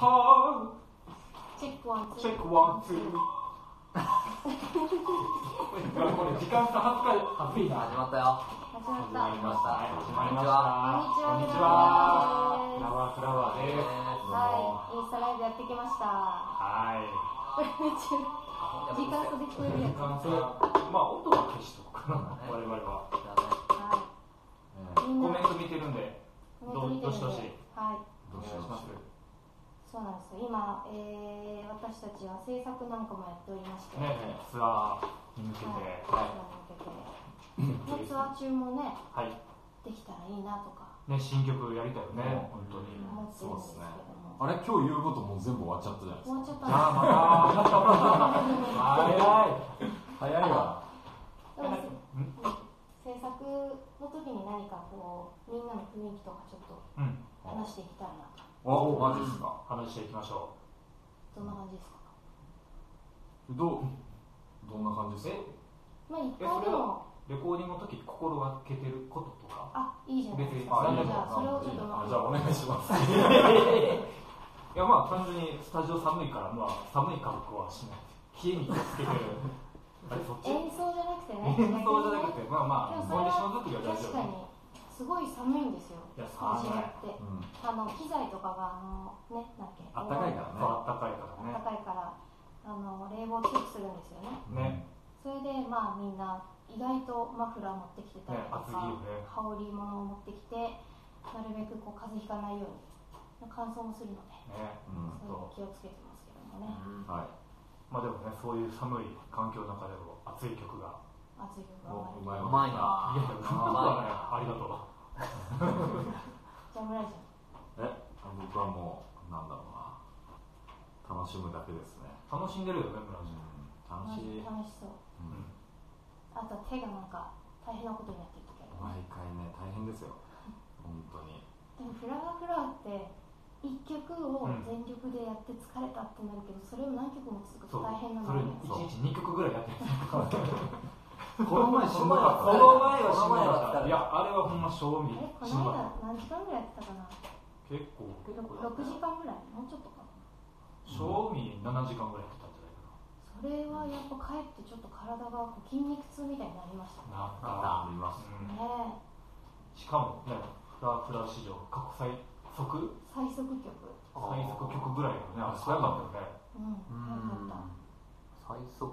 は check one two チェック one。two これ時間差恥ずか恥ずい。な始まったよ。始まった。始まりました。はい始まりましたこんにちは。こんにちは。フフラワーフラワーです。はい。インスタライブやってきましたはいこれめっちゃ時間差で聞こえるや時つ。間差まあ音は消しとくかな我々は。はいコメント見てるんで。コメント見てるんで。どどしどしはい。お願いします？そうなんですよ。今、えー、私たちは制作なんかもやっておりまして、ねツアーに向けて。はい、ツアーに向けて、ね、ツアー中もねはい。できたらいいなとか。ね新曲やりたいよねね本当に。思ってるんですけども、あれ今日言うこともう全部終わっちゃったじゃないです終わっちゃった。じゃあまた早いか早い。わ制作の時に何かこうみんなの雰囲気とかちょっとうん。話していきたいマジですか？話していきましょどんな感じですか？どうどんな感じうですか？え？まあ一えそれ回でも。はレコーディングの時心がけてることとか？あいいじゃないですか。別にじゃあそれをちょっとあじゃあお願いします。いやまあ単純にスタジオ寒いからまあ寒い格好はしない。冷えに気をつけてる。あれそっち演奏じゃなくてね。演奏じゃなくてまあまあコンディション作りは大丈夫。確かにすごい寒いんですよ。いや寒い。って。うん。あの機材とかがあのねなんだっけあったかいからそうあったかいからあったかいからあの冷房強くするんですよね。ね。ねそれでまあみんな意外とマフラー持ってきてたりとか、ねね。羽織物を持ってきてなるべくこう風邪ひかないように乾燥もするのでね。うんそういうの気をつけてますけどもね。はい。まあでもねそういう寒い環境の中でも熱い曲が暑い曲がうまいな。ありがとう じゃあ村井ちえ僕はもうなんだろうな。楽しむだけですね。楽しんでるよね村うん地楽しい、楽しそう。うん。あとは手がなんか大変なことになってる時ある。毎回ね大変ですよ。本当に。でもフラワーフラワーって一曲を全力でやって疲れたってなるけどそれを何曲も続くと大変なそれので1日2曲ぐらいやってる この前しんどかったその前はしんどかった。この前は疲れたいやあれはほんま賞味。えこの間何時間ぐらいやってたかな？た結構。結構やっ6時間ぐらい。もうちょっとかな賞味7時間ぐらいやってたんじゃないかそれはやっぱ帰ってちょっと体がこう筋肉痛みたいになりましたね。ななありますうん。えしかもねフラフラ史上過去最速最速曲最速曲ぐらいのねあれ早かったよね。うん。うん。早かっ最速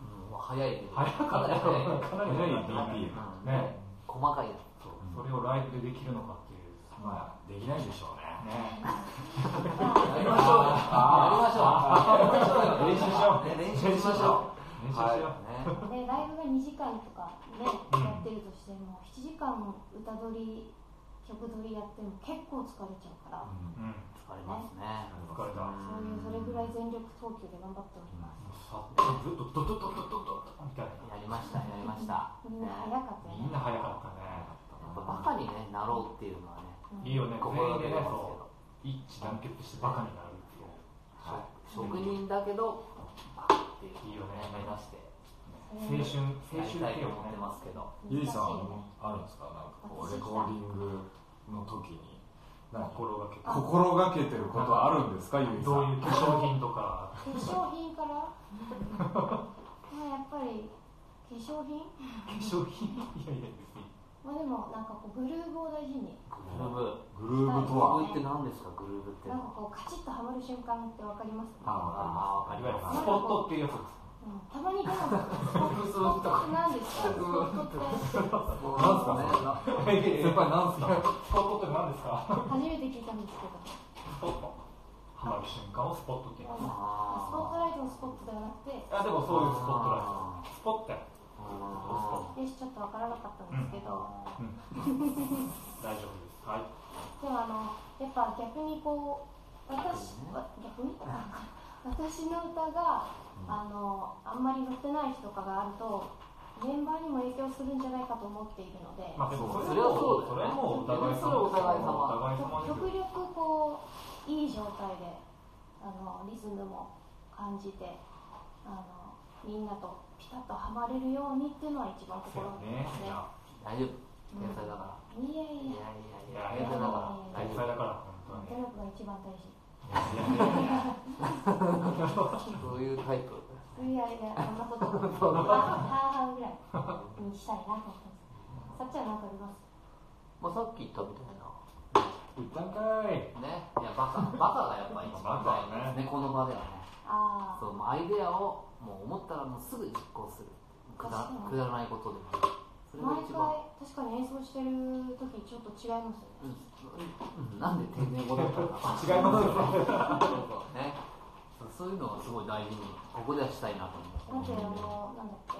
うんまあ早い早かったよかなり早い BPM うんね。細かい。やそう。それをライブでできるのかっていうまあできないでしょうね。ね。やりましょうよ。やりましょう。練習しよう。ね 練習しましょ練習しよう。う。ねたでライブが2時間とかねうん。やってるとしても7時間歌取り曲取りやっても結構疲れちゃうから。うん。疲れますね。疲れた。そういうそれぐらい全力投球で頑張っております。さずっとドドドドドドドみたいなやりましたやりましたみんな早かったよねみんな早かったねやっぱバカにねなろうっていうのはねうんいいよね心がけてますそう一致団結してバカになるっていう職人だけどバカっていういいよね目指して青春青春っていうたいと思ってねますけど。ゆいさんあるんですか？なんかこうレコーディングの時になんか心がけ心がけてることあるんですか？ゆいさん。どういう化粧品とか？化粧品から？まあやっぱり化粧品？化粧品？いやいや別に。まあでもなんかこうグルーブを大事に。グルーブ。グルーブとグはルーブって何ですか？グルーブって。なんかこうカチッとはまる瞬間ってわかります？か、ああいわゆるスポットっていうやつたまにでもスポットスポって何ですか？スポットってなんすか先先輩なんすかスポットって何ですか初めて聞いたん。ですけどスポットハマる瞬間をスポットって言いますスポットライトのスポットではなくてあでもそういうスポットライトスポットよしちょっとわからなかったん。ですけど、大丈夫ですはいでもあのやっぱ逆にこう私わ逆に私の歌があのあんまり乗ってない日とかがあるとメンバーにも影響するんじゃないかと思っているので、まあでもそれはそうそれはもうお互い様。お互い様。です極よ力こういい状態であのリズムも感じてあのみんなとピタッとはまれるようにっていうのは一番心がけねますね。大丈夫。天才だから。いやいいややいやいや。天才だから。大丈夫。天才だから。努力が一番大事。そういうタイプいやいやそん。なこと半々ぐらいにしたいなと思ってますさっちゃんなんかありますまあさっき言ったみたいな言ったんかいねいやバカバカがやっぱ一番大事ですねこの。場ではねああそうアイデアをもう思ったらもうすぐ実行するくだくだらないことでもそれが毎回一番確かに演奏してる時ちょっと違います。よねうんうんなんで天然語だったのか違いますよそうそうねそうそういうのはすごい大事にここではしたいなと思だってあうのなん。だっけ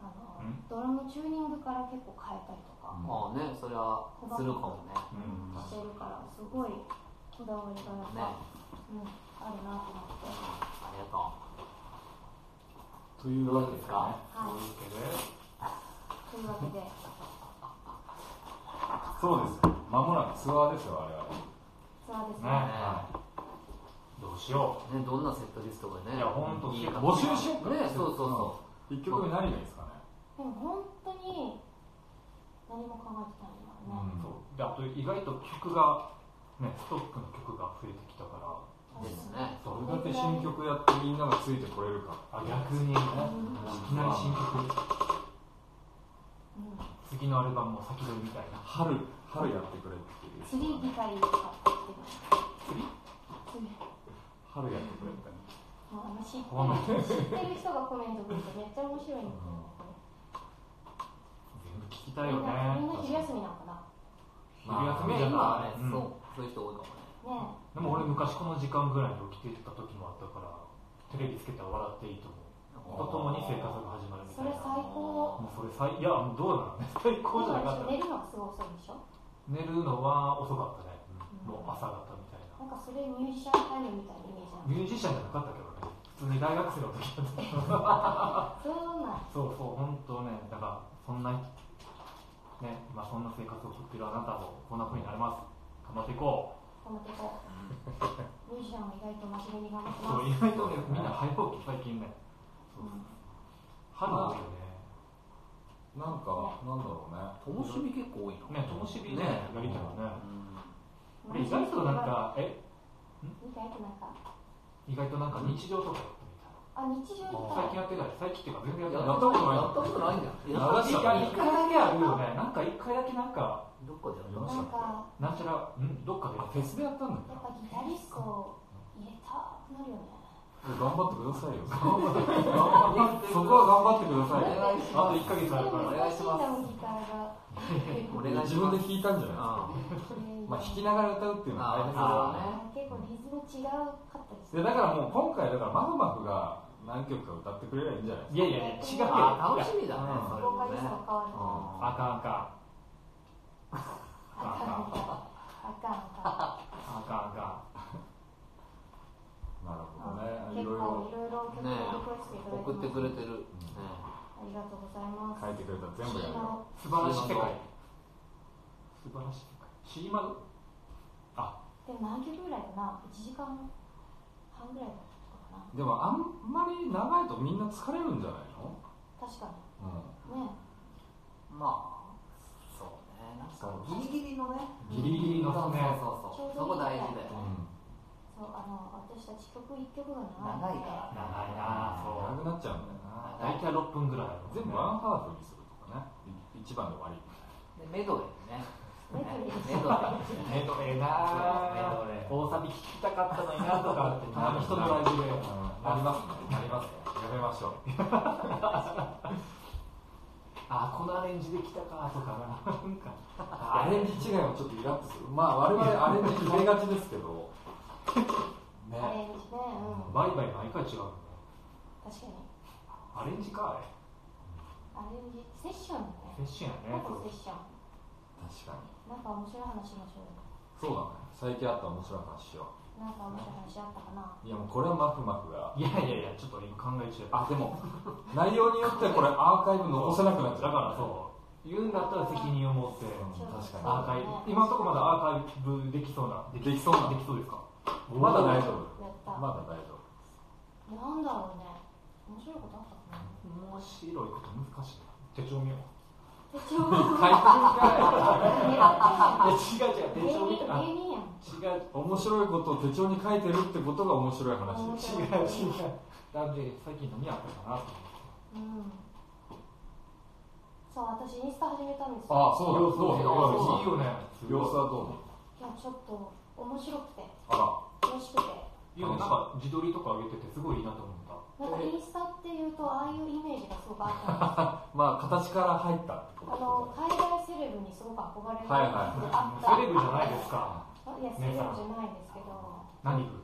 あのんドラムチューニングから結構変えたりとか。まあねそれはするかもねうん。してるからすごいこだわりがやっねぱ、うん、あるなと思って。ありがとというわけですかはい。というわけでというわけで。そうですよ。間もなくツアーですよ我々ツアーですね。ねはい。どうしよう。ねどんなセットリストがね。いやほんといいか募集しようかねそうそうそ一曲目何がいいですかね？でも本当に何も考えてない今ね、うそう。であと意外と曲がねストックの曲が増えてきたから。うですね。それだけ新曲やってみんながついてこれるか。あ逆にね。いきなり新曲。うん次のアルバムも先取りみたいな。春春やってくれっていう。釣りギタリとか釣り春やってくれみたいな。もうあの知ってる知ってる人がコメントくれてめっちゃ面白いんですよ、全部聞きたいよみんなね。みんな昼休みなのかな。昼休みじゃないうん。そうそういう人多いかもね。ねでも俺昔この時間ぐらいに起きてた時もあったからテレビつけたら笑っていいと思う。とともに生活が始ま最いやもうどうなの？ね最高じゃなかった。寝るのがすごい遅いでしょ？寝るのは遅かったね、もう朝方みたいな。なんかそれミュージシャンタイムみたいなイメージミュージシャンじゃなかったけどね。普通に大学生の時だった。そうなんそうそう本当ねだからそんなねまあそんな生活を送ってるあなたもこんな風になれます。頑張っていこ頑張っていこう。ミュージシャンは意外と真面目に頑張ってうそうます意外とねみんな早起き最近ね。そううん。春多いよねなんかなんだろうね。ともしび結構多いのねともしびねやりたいよね。うん。で意外となんかえ？見たいとなんか。意外となんか日常とかやってみたいあ日常行最近やってない。最近っていうか全然やってやない。ったことないやったことない。んだ一回だけあるよね。なんか一回だけなんかどっかでやりました。なんか。なんちゃらん？どっかで。フェスでやったんだ。やっぱギタリストを入れたくなるよね頑張ってくださいよ。そこは頑張ってください。あとます。1ヶ月あるからお願いします。自分で弾いたんじゃないですか。まあ弾きながら歌うっていうのは大変ですよああ結構リズム違うかったですでだからもう今回だからマフマフが何曲か歌ってくれればいいんじゃないですいやいやいや違う楽しみだね。あかんあかあかんあかん。あかんん。あかんあかなるほどね。い。結ろいろ。構いろいろね送ってくれてる、うん。ねありがとうございます。書いてくれたら全部やる素晴らしい世界。素晴らしい世界。シーマル。あ。でも何曲ぐらいかな？1時間半ぐらいだったかな。でもあんまり長いとみんな疲れるんじゃないの？確かうん。にねまあそうね。なんかギリギリのね。ギリギリのそうねそうそうそう。そこ大事だよ。うんそうあの私たち曲1曲が長いから。長いなそ長くなっちゃう。んだよなう大体6分ぐらい全部ワンハーフにするとかね。い一番で終わりでメドレーね。メドレーメドレーメドレーなメドレー大サビ聞きたかったのになとかってたまに人のライブでありますね。ありますね。やめましょうあこのアレンジできたかとかな。なんか。アレンジ違いもちょっとイラッとする。まあ我々アレンジ決めがちですけどねアレンジねうん。バイバイ毎回違う確かに。アレンジかいアレンジ？セッションだね。セッションやねセッション。確かに。なんか面白い話しましょう。よそうだね。最近あった面白い話しよなんか面白い話あったかな？ういやもうこれはマフマフが。いやいやいやちょっと今考え中あでも内容によってはこれアーカイブ残せなくなっちゃうだからそう。言うんだったら責任を持って。うん確かアーカイブ。今のところまだアーカイブできそうな。にできそう。なできそうですか？まだ大丈やった、夫まだ大丈夫。なんだろうね。面白いことあったかな面白いこと難しいな。手帳見よう。手帳書いてるかいや違う違う手帳見芸人てあ芸人やん違う。面白いことを手帳に書いてるってことが面白い話。違う違う。なんで最近何やったかなとうん。そう私インスタ始めたんですよ。あそうだ。思って。どうどういいよね。様子はどう？いやちょっと面白くて。あ楽しくて。いいよねなんか自撮りとか上げててすごいいいなと思った。なんかインスタっていうとああいうイメージがすごくあったんで。す まあ形から入ったってこあのと海外セレブにすごく憧れがはいはいあった、セレブじゃないですか。いやセレブじゃないんですけど。何部？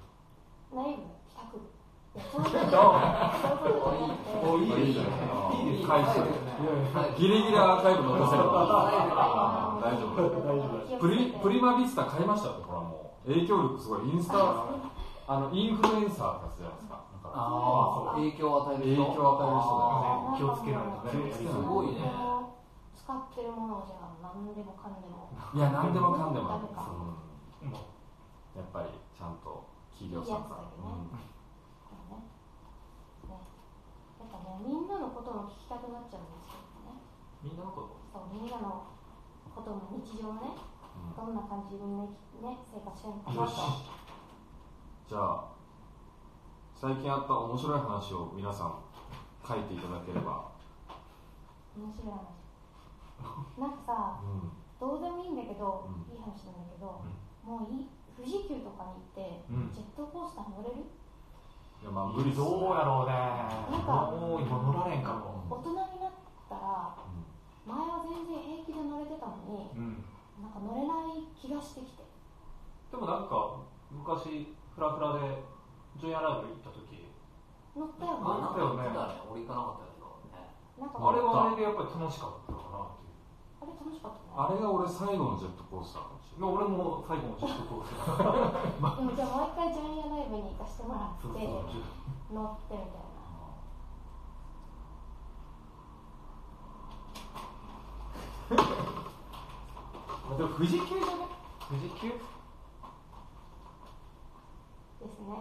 内部帰宅いやそういうことどう？じゃそうい。うことじゃなくておいい。いいじゃね。んいいです回収ギリギリアーカイブ残せるあ大丈夫。大丈夫。プリプリマビスタ買いましたってほらもう影響力すごい。インスタあのインフルエンサーたちじゃないですか。ああ影響を与える人影響を与える人だよね。気をつけないとね。気をつけないすごいね使ってるものをじゃあ何でもかんでも。いや何でもかんでも。やっぱりちゃんと企業さんから。いいやつだけね。ねね。やっぱねみんなのことも聞きたくなっちゃうんですよね。うみんなのこと？そうみんなのことの日常ね。うんどんな感じでみんなね生活してるの？かなとじゃあ最近あった面白い話を皆さん書いていただければ、面白い話。なんかさうんどうでもいいんだけど、うんいい話なんだけど、もうい？い富士急とかに行って、うんジェットコースター乗れる？いやまあ無理っすどうやろうねなんかもう今乗られんかも大人になったら前は全然平気で乗れてたのにうんなんか乗れない気がしてきて。でもなんか昔フラフラでジョイアライブ行った時。乗ったよね。まあなんか言ってたね俺行かなかったけどね。なんかあれはあれでやっぱり楽しかったかなっていう。あれ楽しかったね。あれが俺最後のジェットコースターかもしれ まあ俺も最後のジェットコースター。でもじゃあもう一回ジャイアンライブに行かせてもらってそうそう。乗ってみたいなでも富士急じゃね？富士急？ですね。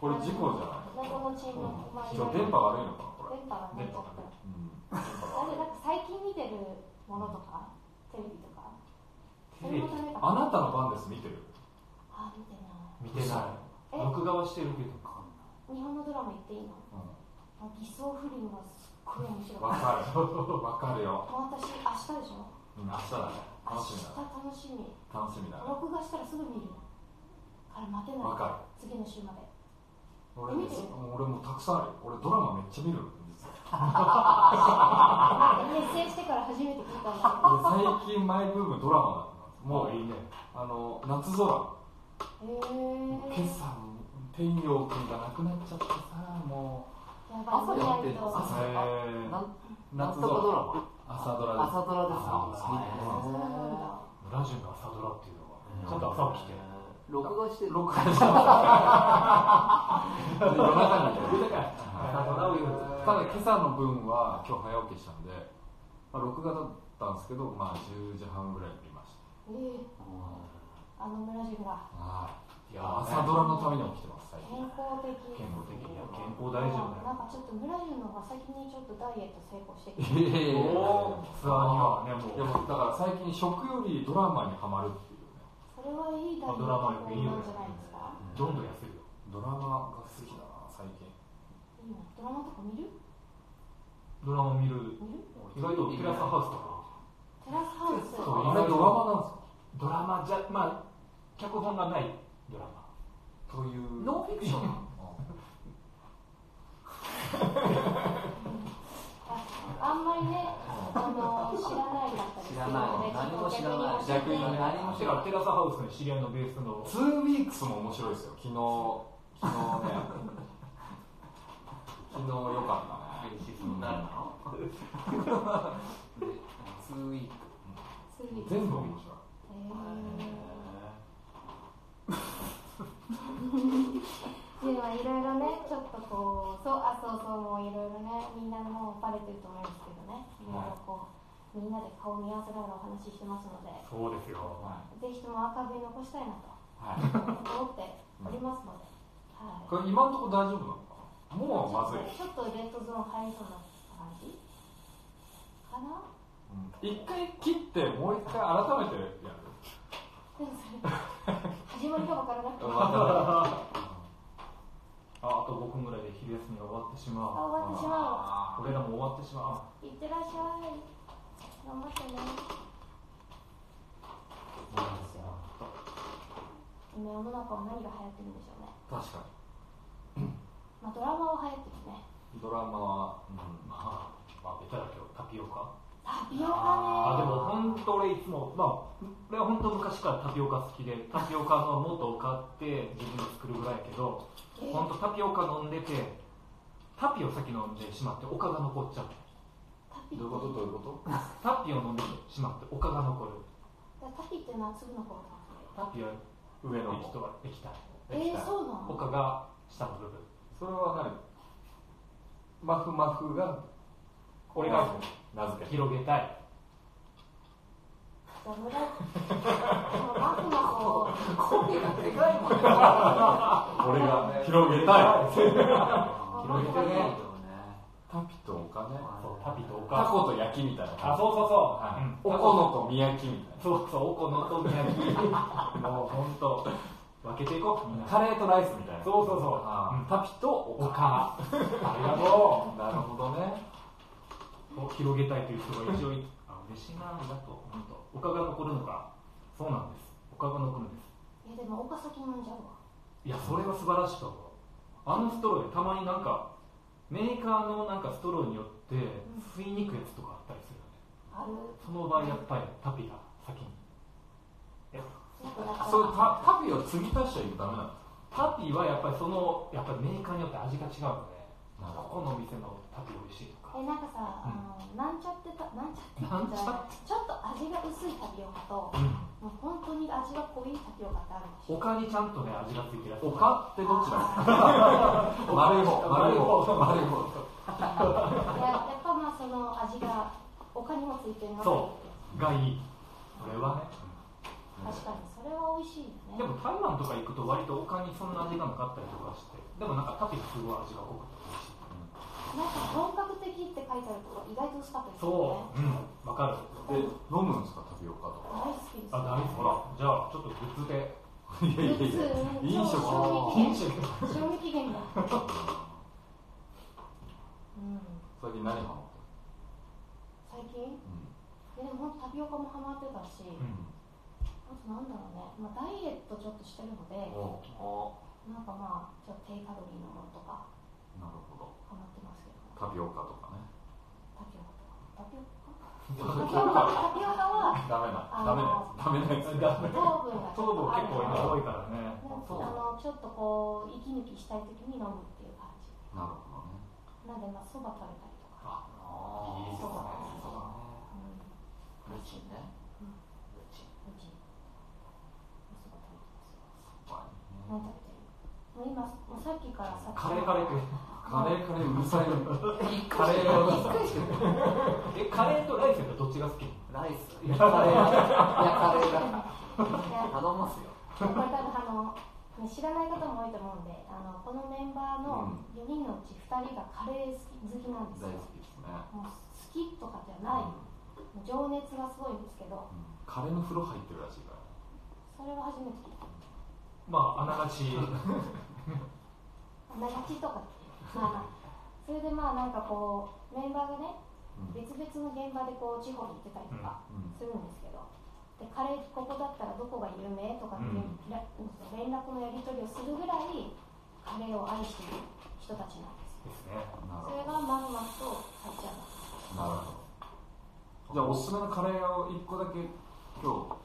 これ事故じゃない？電波悪いのかなこれ。電波がね。うん。最近見てるものとか？テレビとかあなたの番です。見てる？あ見てない。見てない。え録画はしてるけど。日本のドラマ言っていいの？うあ偽装不倫がすっごい面白んわかったかる。わかるよ。もう私明日でしょ？うん明日だね。明楽しみだね。日楽しみ。楽しみだね。録画したらすぐ見るのから待てない。わか次の週まで。俺も俺もたくさんある俺ドラマめっちゃ見る結成 してから初めて聞いたんだ俺最近マイブームドラマなんですもういいね。あの夏空。今朝天陽くんが亡くなっちゃってさもやばい。朝やって朝へなんうなんとかドラマ朝ドラです。朝ドラですラジオの朝ドラっていうのがちゃんと朝起きて。録画して。る録画して。夜中にね朝ドラを言うただ今朝の分は今日早起きしたんで、まあ、録画だったんですけどまあ10時半ぐらいええあの村ジが。いいや朝ドラのために起きてます最近。健康的。健康的いや健康大事よ。ねなんかちょっと村ジの方が先にちょっとダイエット成功してきいてやいやいや。おーツアーには。ねもうでもだから最近食よりドラマにはまるっていうね。それはいいダイエットドラマよくいいよねなんじゃないですかどんどん痩せるよ。ドラマが好きだな最近。いいなドラマとか見る？ドラマ見る。見る？意外とテラスハウスとか。テラスハウス。そうあれドラマなんですかドラマじゃまあ脚本がないドラマという。ノンフィクション？ああんまりねあの知らないだったりす。る知らない。ので何も知らない。逆に何も知らないテラスハウスの知り合いのベースの。ツーウィークスも面白いですよ。昨日昨日ね。昨日よかったね。ベーシスト誰なの？でツーウィーク。全部面白いではいろいろねちょっとこうそうあそうそうもういろいろねみんなもうバレてると思うんですけどねいろいろこうみんなで顔見合わせながらお話ししてますので。そうですよ。ぜひともアーカイブに残したいなと。はい。思っておりますので、はい。これ今のところ大丈夫なの？かなもうまずい。ちょっとレッドゾーン入りそうな感じかな？うん。一回切ってもう一回改めてやる。でもそれ始まりがわからなくて。ああと5分ぐらいで昼休みが終わってしまあ終わってしまう。俺らも終わってしまう。いってらっしゃい頑張ってね。そうですよ。今世の中は何が流行ってるんでしょうね。確かまあドラマは流行ってるねにドラマは、うんうまあまあベタだけどタピオカ？タピオカね。あでも本当俺いつもまあ俺は本当昔からタピオカ好きでタピオカの素を買って自分で作るぐらいやけどえ本当タピオカ飲んでてタピを先飲んでしまって丘が残っちゃうタピどういうこと？どういうこと？タピを飲んでしまって丘が残る。タピっていうのは粒の頃なんですタピは上の液とは液体えー、そうなの？丘が下の部分。それは何マフマフが俺が名付け広げたいマフマフを。声がでかいもんね。俺が広げたい。広げてね。タピとお金そうタピと丘タコと焼きみたいなあそうそうそう、はい。うん。おこのとみやきみたいそうそうおこのと宮城もう本当。分けていこう。カレーとライスみたいな。そうそうそう。あうん。タピとお丘かありがとなるほどね。うを広げたいという人が一応いあ嬉しいなありがとう本当。丘が残るのか。そうなんです。丘が残るんです。えでも岡崎飲んじゃうわ。いやそれは素晴らしかったあのストローでたまになんかメーカーのなんかストローによって吸いにくいやつとかあったりする？その場合やっぱりタピが先に。そうタタピを継ぎ足しちゃダメなの？タピはやっぱりそのやっぱりメーカーによって味が違うのでここのお店のタピ美味しいえなんかさ、あのなんちゃってたなんちゃってなんちゃちょっと味が薄いタピオカともう本当に味が濃いタピオカってあるんですよ丘にちゃんとね味がついてるやつ。おかってどっちだ？丸い方丸い方。丸い方いややっぱまあその味が他にもついてるのそう。がいい。これはね。確かにそれは美味しいよね。でも台湾とか行くと割と丘にそんな味がなかったりとかして。でもなんかタピがすごい味が濃くて美味しいなんか本格的って書いてあるとこ意外と薄かったりするそう。よねうん。わかる。で飲むんですか？タピオカとか。大好きです。あ大好き。ほらじゃあちょっとグッズでいやいやいや。飲食賞品味期限。種賞味期限がうん。最近何ハマっ最近？てえでも本当タピオカもハマってたし、うん。あとなんだろうね、まあ、ダイエットちょっとしてるので。おなんかまあちょっと低カロリーのものとか。なるほどタピオカとかね。タピオカ？タピオカ？タタピオカはダメなあダメなのやつ。ダメなやつ。ダメ糖分がち糖分結構今多いからね。あのちょっとこう息抜きしたい時に飲むっていう感じ。なるほどね。なんでまあそば食べたりとか、あいいですね。そうそうだうん、ねルチンねうんルチンそば食べてます。何食べてる？もう今もうさっきからさカレーカレーカレーカレーうるさいよカレーをびっくりしてるえカレーとライスやったらどっちが好き？ライス。いやカレーいやカレーだ。いや頼ますよこれ多分あの、ね、知らない方も多いと思うんであのこのメンバーの4人のうち2人がカレー好き好きなんです大よ好きですね。もう好きとかじゃない、情熱がすごいんですけど。うん。カレーの風呂入ってるらしいからそれは初めて聞いた。まああながち。長ちとかそれでまあなんかこうメンバーがねうん。別々の現場でこう地方に行ってたりとかうん。するんですけど、でカレーここだったらどこが有名とかっていう連絡のやり取りをするぐらいカレーを愛している人たちなんですよ。ですね。それがまんまと入っちゃうんなるほどじゃあおすすめのカレーを一個だけ今日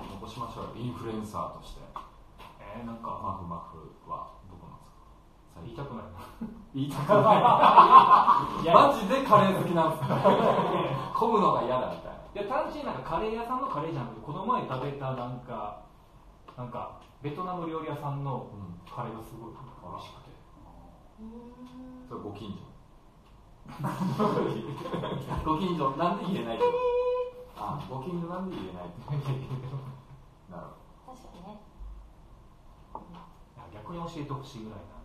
残しましょうよ。インフルエンサーとして。えー、なんかマフマフは言いたくないな。言いたくない。マジでカレー好きなんですか混むのが嫌だみたいないや単純になんかカレー屋さんのカレーじゃなくてこの前食べたな。んかなんかベトナム料理屋さんのうんカレーがすごい美味しくて。うーんそれご近所？ご近所なんで言えないあご近所なんで言えないなるほ確かにね。逆に教えてほしいぐらいな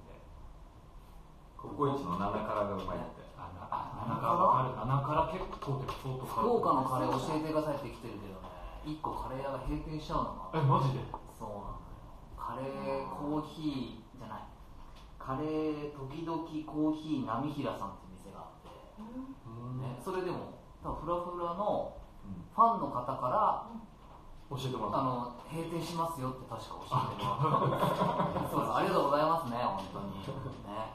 ココイチの七辛がうまいって。あなあ七辛わかる七辛結構って相当福岡のカレー教えてくださいって来てるけどね。一個カレー屋が閉店しちゃうのかえマジで？そうなんだよ。カレーコーヒーじゃない。カレー時々コーヒー波平さんって店があって、うん。ね、それでも多分フラフラのうん。ファンの方から教えてもらあったの閉店しますよって確か教えてもらった。そうですありがとうございますね本当に。ね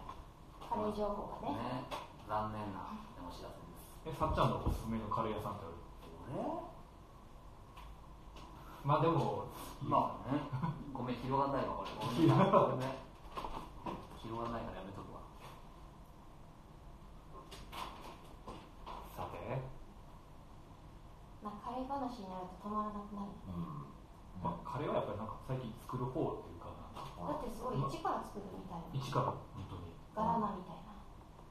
カレー情報がね。ね残念なお知らせです。えさっちゃんのおすすめのカレー屋さんってある？俺まあでもまあね。ごめん 広がんないわ。これごめん。広がんないからやめとくわ。さて？まあカレー話になると止まらなくなる。うん。まあ、カレーはやっぱりなんか最近作る方っていうかだってすごい一から作るみたいな。一からガラナみたいな。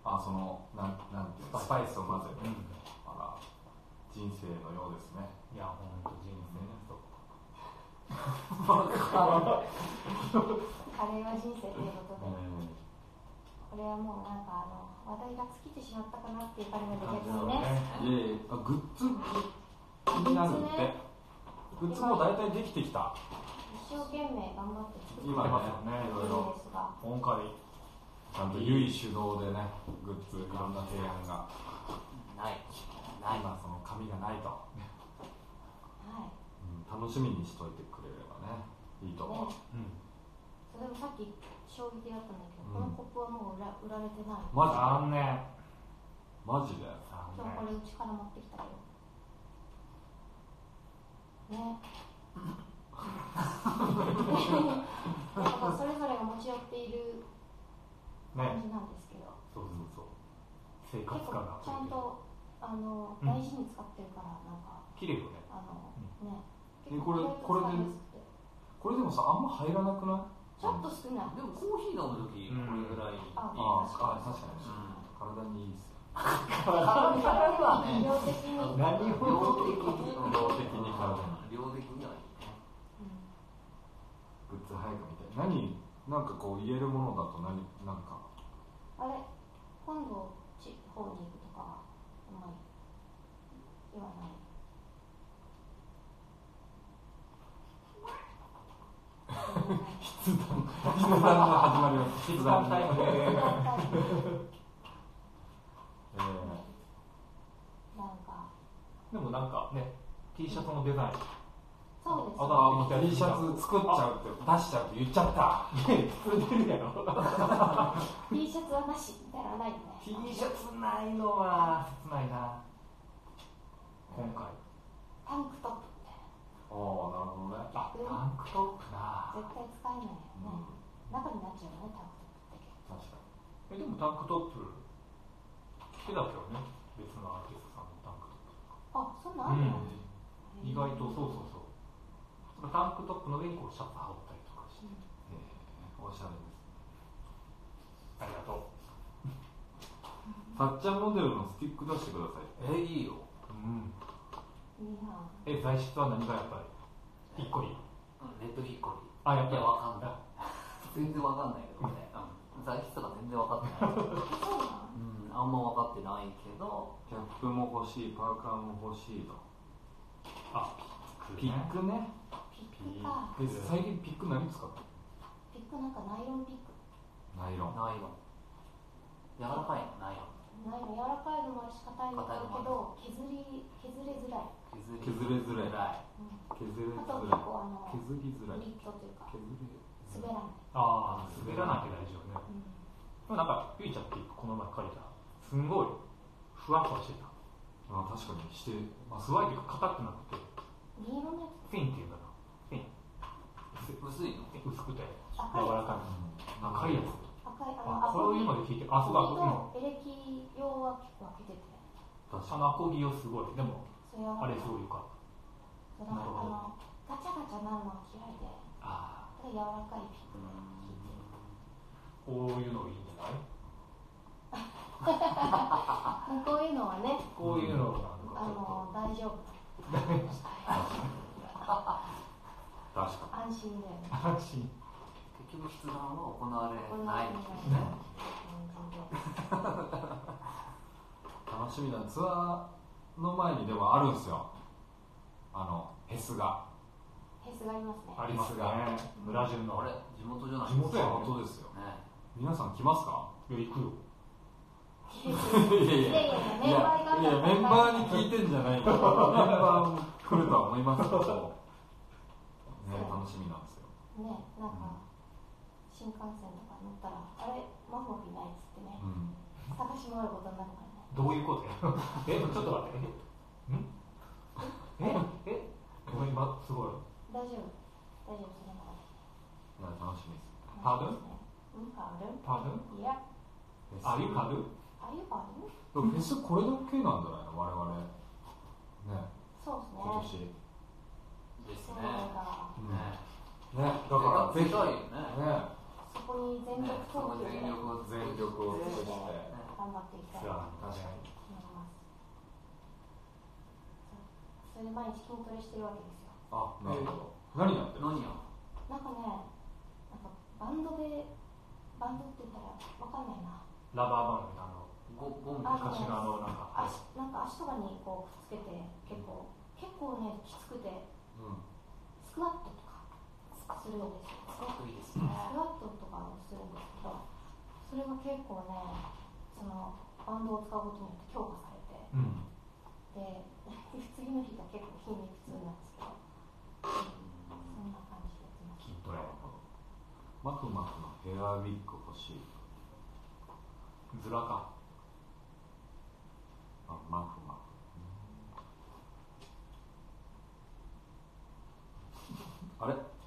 あそのなんなんていうのスパイスを混ぜて、うんあら人生のようですね。いや本当人生の人カレーは人生ということで、うんこれはもうなんかあの話題が尽きてしまったかなっていう感じで逆そうにね。いえいえあグッズ気になるって。グッズも大体できてきた。一生懸命頑張って作って今ますよねねいろいろ。ですが。今回ちゃん。と由意主導でねグッズいろんな提案が。ない。ない。今その紙がないと、はい。うん楽しみにしといてくれればねいいと思う、ね。うん。それもさっき衝撃だったんだけど、うん。このコップはもう売ら売られてない。マ残念。ジマジで残今日これうちから持ってきたけど。ね。だからそれぞれが持ち寄っている感じなんですけど、そうそうそう生活結感が構ちゃんとあの、うん大事に使ってるからなんか綺麗よねあの、うねえこれこれでこれでもさあんま入らなくない？ちょっと少ない。でもコーヒー飲む時これぐらい。いい、あああ確かに。うん体にいいっすよ。体にはね量的に、量を的に量的に体に量的にはいいねグッズ早くみたい何なんかこう言えるものだと何なんかあれ今度地方に行くとかはあんまり言わない。筆談筆談が始まります筆談タイムでえなんかでもなんかね T シャツのデザインそうですあー、あ T シャツ作っちゃうって出しちゃうって言っちゃった。T シャツはなし。みたいなない T シャツないのは切ないな。今回。タンクトップみたいああなるほどね。あタンクトップなな絶対使えないよね、中になっちゃうよねタンクトップって確かえでもタンクトップ着てたけどね。別のアーティストさんのタンクあそんなんあるの、トップ意外とそうそうタンクトップの上にこうシャツ羽織ったりとかしてに、えー、おしゃれですありがとさっちゃんモデルのスティック出してくださいえいいよ。ううん。いいなえ材質は何がやっぱり？ヒッコリーうん。ネットヒッコリーあやっぱり。いやわかんない。全然わかんないけどね、うん、材質とか全然わかってないそうん。あんま分かってないけどキャップも欲しいパーカーも欲しいと。あピックねピックか。え最近ピック何使ってるピックなんかナイロンピック。ナイロン。ナイロン。柔らかいの？ナイロン。ナイロン柔らかいのもあるし硬いのもあるけど削り削れづらい、削削れづらい。うん、削れづあと結らい構あの削りづらい。グリッドというか削れ滑らない、ああ滑らなきゃ大事よね。うん、でもなんかゆいちゃんってこの前借りた。らすんごいふわふわしてた。あ確かに。してますふわいっていうか硬くなくて銀色のやつ。フィンっていうんだなフィン薄いの。薄くて。柔らかい赤い。やつ赤いあこういうので聞いてあそうだうん。エレキ用は結構開けてて。確かあのアコギをすごい。でもそれは。あれすごいよか。っそうなんかあのガチャガチャなるのが嫌いでたあただ柔らかいピックこういうのいいんじゃないこういうのはね。こういうのあなんかの大丈夫 確か安心だよね。ちょっと安心。結局筆談は行われ行わないれないね。楽しみなツアーの前にでもあるんですよ。あのフェスが。フェスがありますね。ありますね。村中の。あれ地元じゃない地元や本当ですよ。ね。皆さん来ますか？いや行くよ。いやいやメンバーに聞いてんじゃないメンバーも来るとは思いますけど、ね、楽しみなんですよ、ねなんか新幹線とか乗ったらあれマフモフいないっつってねうん、探し回ることになるからね。どういうことや？えちょっと待って。え？んえ？え？ごめん今すごい。大丈夫。大丈夫それもいや楽しみです。Pardon? うんパール？ン Pardon? いや。フェス Are you pardon? あゆパール？ンでもフェスこれだけなんじゃないの？我々。ね。そうですね。今年。ねですね。そうだうん。ねねだからぜひ。ね。ね。そこに全力投球で全力を全力を尽くして頑張っていきたいツと思います。それで毎日筋トレしてるわけですよ。あなるほど。何やってる何やなんかねなんかバンドでバンドって言ったらわかんないな。ラバーバンドみたいなの。ゴゴンあ昔のあのなんか。足なんか足とかにこうくっつけて結構結構ねきつくて。うんスクワットとかするんですよすごくいいですね。スクワットとかをするんですけどそれが結構ねそのバンドを使うことによって強化されてうんで次の日が結構筋肉痛なんですけど、そんな感じでやってます。筋トレマフ。マフのヘアウィッグ欲しい。ズラか。あマフマフあ